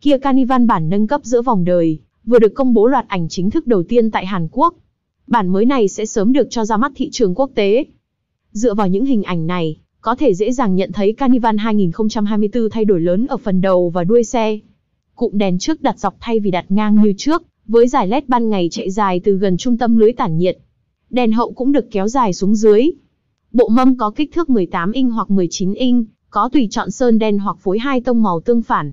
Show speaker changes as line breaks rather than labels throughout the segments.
Kia Carnival bản nâng cấp giữa vòng đời, vừa được công bố loạt ảnh chính thức đầu tiên tại Hàn Quốc. Bản mới này sẽ sớm được cho ra mắt thị trường quốc tế. Dựa vào những hình ảnh này, có thể dễ dàng nhận thấy Carnival 2024 thay đổi lớn ở phần đầu và đuôi xe. Cụm đèn trước đặt dọc thay vì đặt ngang như trước, với giải led ban ngày chạy dài từ gần trung tâm lưới tản nhiệt. Đèn hậu cũng được kéo dài xuống dưới. Bộ mâm có kích thước 18 inch hoặc 19 inch, có tùy chọn sơn đen hoặc phối hai tông màu tương phản.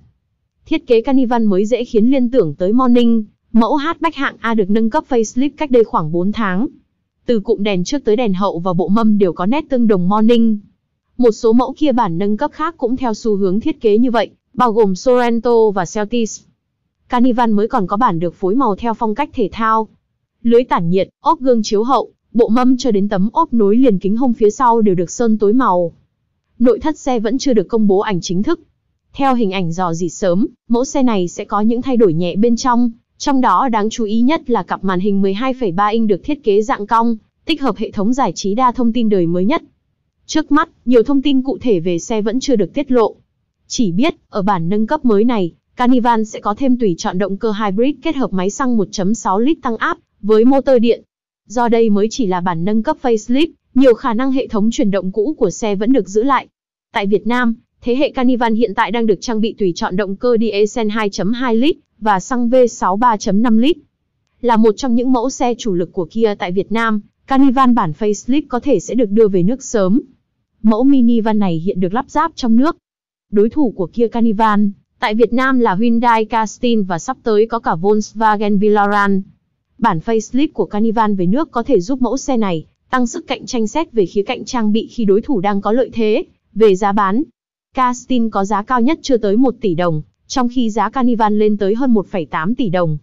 Thiết kế Carnival mới dễ khiến liên tưởng tới Morning, mẫu hatchback hạng A được nâng cấp facelift cách đây khoảng 4 tháng. Từ cụm đèn trước tới đèn hậu và bộ mâm đều có nét tương đồng Morning. Một số mẫu kia bản nâng cấp khác cũng theo xu hướng thiết kế như vậy, bao gồm Sorento và Celtis. Carnival mới còn có bản được phối màu theo phong cách thể thao. Lưới tản nhiệt, ốp gương chiếu hậu, bộ mâm cho đến tấm ốp nối liền kính hông phía sau đều được sơn tối màu. Nội thất xe vẫn chưa được công bố ảnh chính thức. Theo hình ảnh dò dỉ sớm, mẫu xe này sẽ có những thay đổi nhẹ bên trong, trong đó đáng chú ý nhất là cặp màn hình 12,3 inch được thiết kế dạng cong, tích hợp hệ thống giải trí đa thông tin đời mới nhất. Trước mắt, nhiều thông tin cụ thể về xe vẫn chưa được tiết lộ. Chỉ biết, ở bản nâng cấp mới này, Carnival sẽ có thêm tùy chọn động cơ hybrid kết hợp máy xăng 1.6 lít tăng áp với motor điện. Do đây mới chỉ là bản nâng cấp facelift, nhiều khả năng hệ thống chuyển động cũ của xe vẫn được giữ lại. Tại Việt Nam, thế hệ Carnival hiện tại đang được trang bị tùy chọn động cơ diesel 2.2 lít và xăng V6 3.5 lít. Là một trong những mẫu xe chủ lực của Kia tại Việt Nam, Carnival bản facelift có thể sẽ được đưa về nước sớm. Mẫu minivan này hiện được lắp ráp trong nước. Đối thủ của Kia Carnival tại Việt Nam là Hyundai Castin và sắp tới có cả Volkswagen Viloran. Bản facelift của Carnival về nước có thể giúp mẫu xe này tăng sức cạnh tranh xét về khía cạnh trang bị khi đối thủ đang có lợi thế về giá bán. Castin có giá cao nhất chưa tới 1 tỷ đồng, trong khi giá Carnival lên tới hơn 1,8 tỷ đồng,